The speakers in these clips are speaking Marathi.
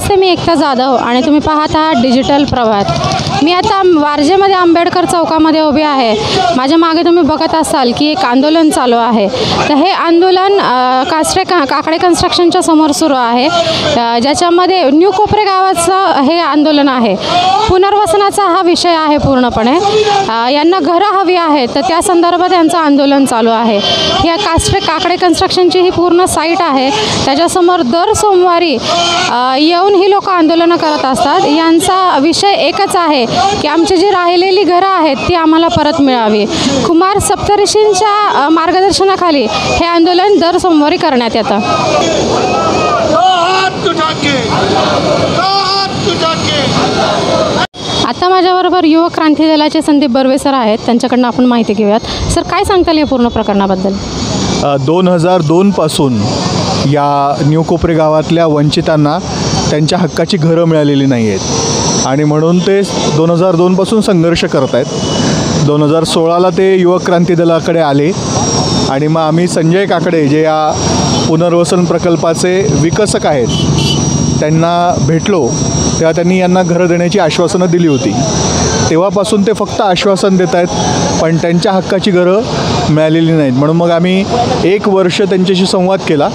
नमस्ते मी एकता जाधव आणि तुम्ही पाहत आहात डिजिटल प्रभात. मी आता वारजेमध्ये आंबेडकर चौकामध्ये उभी आहे. माझ्या मागे तुम्ही बघत असाल की एक आंदोलन चालू आहे. तर हे आंदोलन अ, कास्टे का काकडे कन्स्ट्रक्शनच्या समोर सुरू आहे. ज्याच्यामध्ये न्यू कोपरे गावाचं हे आंदोलन आहे. पुनर्वसनाचा हा विषय आहे पूर्णपणे. यांना घरं हवी आहेत तर त्या संदर्भात यांचं आंदोलन चालू आहे. या कास्टे काकडे कन्स्ट्रक्शनची ही पूर्ण साईट आहे. त्याच्यासमोर दर सोमवारी येऊन ही लोक आंदोलनं करत असतात. यांचा विषय एकच आहे की आमची जी राहिलेली घरं आहेत ती आम्हाला परत मिळावी. कुमार सप्तऋषींच्या मार्गदर्शनाखाली हे आंदोलन दर सोमवारी करण्यात येतं दो हाथ उठा के दो हाथ उठा के आता माझ्याबरोबर युवक क्रांती दलाचे संदीप बर्वे सर आहेत. त्यांच्याकडनं आपण माहिती घेऊयात. सर काय सांगताल या पूर्ण प्रकरणाबद्दल? दोन हजार दोनपासून या न्यू कोपरे गावातल्या वंचितांना त्यांच्या हक्काची घरं मिळालेली नाही आहेत आणि म्हणून ते दोन हजार दोनपासून संघर्ष करत आहेत दोन हजार सोळाला ते युवक क्रांती दलाकडे आले. आणि मग आम्ही संजय काकडे जे या पुनर्वसन प्रकल्पाचे विकसक आहेत त्यांना भेटलो. तेव्हा त्यांनी यांना घरं देण्याची आश्वासनं दिली होती. तेव्हापासून ते फक्त आश्वासन देत आहेत पण त्यांच्या हक्काची घरं मिळालेली नाहीत. म्हणून मग आम्ही एक वर्ष त्यांच्याशी संवाद केला.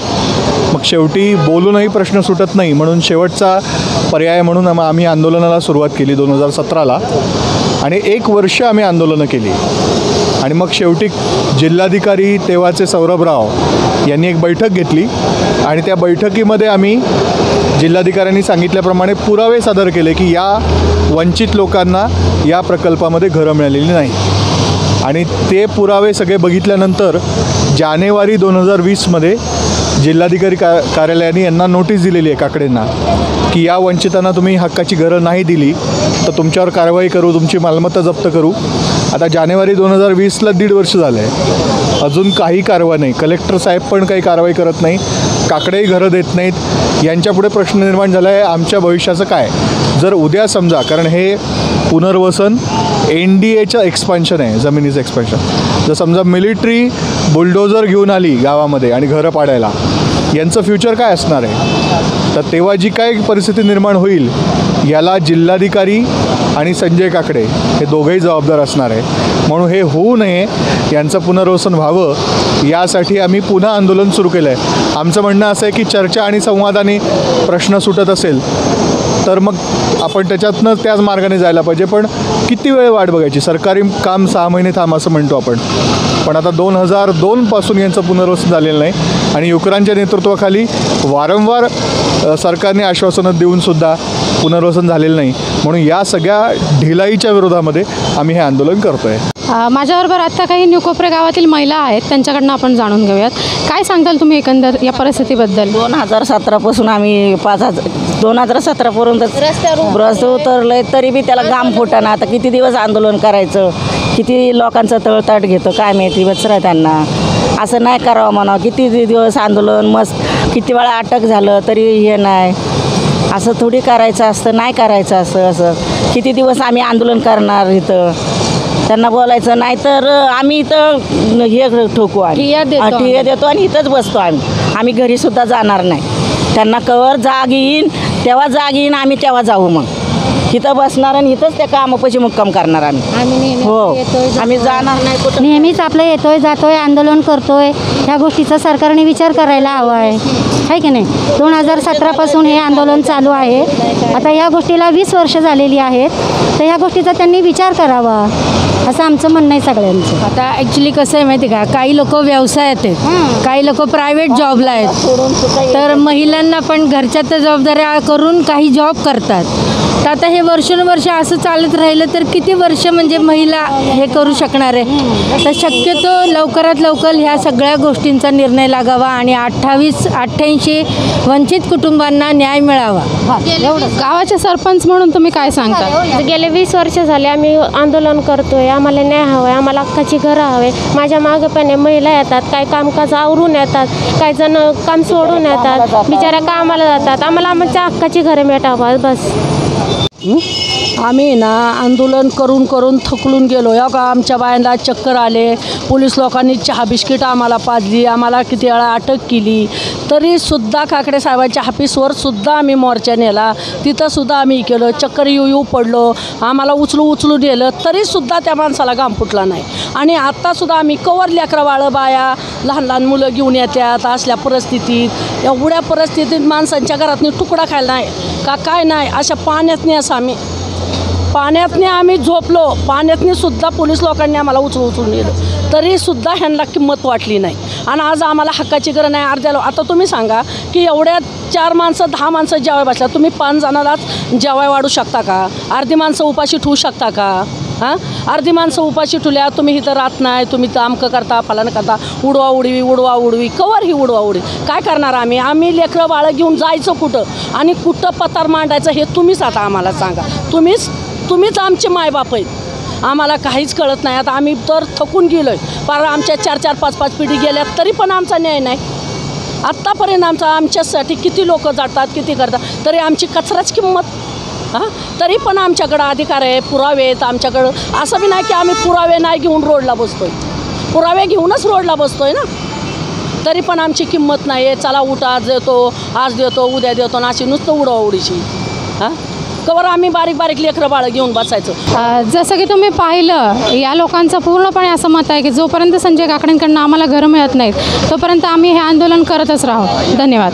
मग शेवटी बोलूनही प्रश्न सुटत नाही. म्हणून शेवटचा पर्याय म्हणून आम्ही आंदोलनाला सुरुवात केली दोन हजार सतराला. आणि एक वर्ष आम्ही आंदोलनं केली. आणि मग शेवटी जिल्हाधिकारी तेव्हाचे सौरभराव यांनी एक बैठक घेतली. आणि त्या बैठकीमध्ये आम्ही जिल्हाधिकाऱ्यांनी सांगितल्याप्रमाणे पुरावे सादर केले की या वंचित लोकांना या प्रकल्पामध्ये घरं मिळालेली नाही. आणि ते पुरावे सगळे बघितल्यानंतर जानेवारी दोन हजार वीसमध्ये जिल्हाधिकारी का कार्यालयाने यांना नोटीस दिलेली आहे काकडेंना की या वंचितांना तुम्ही हक्काची घरं नाही दिली तर तुमच्यावर कारवाई करू तुमची मालमत्ता जप्त करू. आता जानेवारी दोन हजार वीसला दीड वर्ष झालं आहे अजून काही कारवाई नाही. कलेक्टर साहेब पण काही कारवाई करत नाही. काकडेही घरं देत नाहीत. यांच्यापुढे प्रश्न निर्माण झाला आहे आमच्या भविष्याचं काय? जर उद्या समजा कारण हे पुनर्वसन एन डी एचं एक्सपान्शन आहे जमिनीचं एक्सपान्शन जर समजा मिलिटरी बुलडोजर घेऊन आली गावामध्ये आणि घरं पाडायला यांचं फ्युचर काय असणार आहे? तर तेव्हा जी काय परिस्थिती निर्माण होईल याला जिल्हाधिकारी आणि संजय काकडे हे दोघंही जबाबदार असणार आहे. म्हणून हे होऊ नये यांचं पुनर्वसन व्हावं यासाठी आम्ही पुन्हा आंदोलन सुरू केलं आहे आमचं म्हणणं असं आहे की चर्चा आणि संवादाने प्रश्न सुटत असेल तर मग आपण त्याच्यातनं त्याच मार्गाने जायला पाहिजे. पण किती वेळ वाट बघायची? सरकारी काम सहा महिने थांब असं म्हणतो आपण. पण आता दोन हजार दोनपासून यांचं पुनर्वसन झालेलं नाही आणि युक्रांच्या नेतृत्वाखाली वारंवार सरकारने आश्वासनं देऊनसुद्धा पुनर्वसन झालेलं नाही. म्हणून या सगळ्या ढिलाईच्या विरोधामध्ये आम्ही हे आंदोलन करतो आहे माझ्याबरोबर आत्ता काही न्यू कोपरे गावातील महिला आहेत त्यांच्याकडनं आपण जाणून घेऊयात. काय सांगताल तुम्ही एकंदर या परिस्थितीबद्दल? दोन हजार सतरापासून आम्ही पाच हजार दोन हजार सतरापर्यंत रस्ते उतरलंय तरी बी त्याला गाम फुटाना. आता किती दिवस आंदोलन करायचं? किती लोकांचं तळताट घेतो? काय माहिती? वचरा त्यांना. असं नाही करावं म्हणा किती दिवस आंदोलन? मस्त किती वेळा अटक झालं तरी हे नाही. असं थोडी करायचं असतं नाही करायचं असं असं. किती दिवस आम्ही आंदोलन करणार इथं? त्यांना बोलायचं नाही तर आम्ही इथं हे ठोकू आम्ही. ठिय्या देतो हा, आणि इथंच बसतो आम्ही. आम्ही घरीसुद्धा जाणार नाही. त्यांना कवर जाग येईन तेव्हा जाग येईन आम्ही तेव्हा जाऊ मग. इथं बसणार आणि इथंच त्या कामापाशी मुक्काम करणार आम्ही. हो. आम्ही जाणार नाही कुठं. नेहमीच आपलं येतोय जातोय आंदोलन करतोय. ह्या गोष्टीचा सरकारने विचार करायला हवा आहे. आहे की नाही? दोन हजार सतरापासून हे आंदोलन चालू आहे. आता या गोष्टीला वीस वर्ष झालेली आहेत. तर ह्या गोष्टीचा त्यांनी विचार करावा. असं आमचं म्हणणं आहे सगळ्यांचं. आता ॲक्च्युली कसं आहे माहिती आहे का? काही लोक व्यवसायात आहेत. काही लोक प्रायव्हेट जॉबला आहेत. तर महिलांना पण घरच्या तर जबाबदाऱ्या करून काही जॉब करतात. तर आता हे वर्षानुवर्ष असं चालत राहिलं तर किती वर्ष म्हणजे महिला हे करू शकणार आहे? तर शक्यतो लवकरात लवकर ह्या सगळ्या गोष्टींचा निर्णय लागावा आणि अठ्ठावीस अठ्ठ्याऐंशी वंचित कुटुंबांना न्याय मिळावा. गावाचे सरपंच म्हणून तुम्ही काय सांगता? गेले वीस वर्ष झाले आम्ही आंदोलन करतोय आम्हाला न्याय हवं आहे आम्हाला हक्काची घरं हवे. माझ्या मागे पण आहे, महिला येतात काय कामकाज आवरून येतात काही जण काम सोडून येतात बिचाऱ्या कामाला जातात. आम्हाला आमच्या हक्काची घरं मिळावं बस. आम्ही ना आंदोलन करून करून थकलून गेलो. या का? आमच्या बायांना चक्कर आले. पोलीस लोकांनी चहा बिस्किट आम्हाला पाजली. आम्हाला किती वेळा अटक केली. तरीसुद्धा काकडे साहेबांच्या ऑफिसवर सुद्धा आम्ही मोर्चा नेला. तिथंसुद्धा आम्ही केलं. चक्कर येऊ येऊ पडलो. आम्हाला उचलू उचलू नेलं. तरीसुद्धा त्या माणसाला घाम फुटला नाही. आणि आत्तासुद्धा आम्ही कवर लेकरा बाळं बाया लहान लहान मुलं घेऊन येतात असल्या परिस्थितीत. एवढ्या परिस्थितीत माणसांच्या घरातनी तुकडा खायला नाही. का काय नाही? अशा पाण्यातनी असं आम्ही पाण्यातने आम्ही झोपलो. पाण्यातने सुद्धा पोलीस लोकांनी आम्हाला उचल उचलून नेलं. तरीसुद्धा ह्यांना किंमत वाटली नाही. आणि आज आम्हाला हक्काची गरज नाही अर्ध्याला आता तुम्ही सांगा की एवढ्या चार माणसं दहा माणसं जेवाय बसल्या तुम्ही पाच जणालाच जेवाय वाढू शकता का? अर्धी माणसं उपाशी ठेवू शकता का? हां? अर्धी माणसं उपाशी ठेवल्या तुम्ही इथं राहत नाही तुम्ही तर अमकं करता फलानं करता उडवा उडवी उडवा उडवी कवर ही उडवा उडवी? काय करणार आम्ही? आम्ही लेकरं बाळं घेऊन जायचं कुठं? आणि कुठं पतार मांडायचं हे तुम्हीच आता आम्हाला सांगा. तुम्हीच तुम्हीच आमचे मायबाप आहेत. आम्हाला काहीच कळत नाही. आता आम्ही तर थकून गेलो आहे पार आमच्या चार चार पाच पाच पिढी गेल्या तरी पण आमचा न्याय नाही. आत्तापर्यंत आमचा आमच्यासाठी किती लोक जातात किती करतात तरी आमची कचराच किंमत. हां? तरी पण आमच्याकडं अधिकार आहे पुरावे आहेत आमच्याकडं. असं बी नाही की आम्ही पुरावे नाही घेऊन रोडला बसतोय. पुरावे घेऊनच रोडला बसतोय ना. तरी पण आमची किंमत नाही आहे चला उठ आज देतो आज देतो उद्या देतो ना अशी नुसतं उडवाउडीची. हां? कवर आम्ही बारीक बारीक लेकरं बाळ घेऊन बसायचो. जसं की तुम्ही पाहिलं या लोकांचं पूर्णपणे असं मत आहे की जोपर्यंत संजय काकडेंकडनं आम्हाला घरं मिळत नाहीत तोपर्यंत आम्ही हे आंदोलन करतच राहू. धन्यवाद.